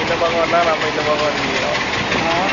may nabangon na, may nabangon niyo. Ah,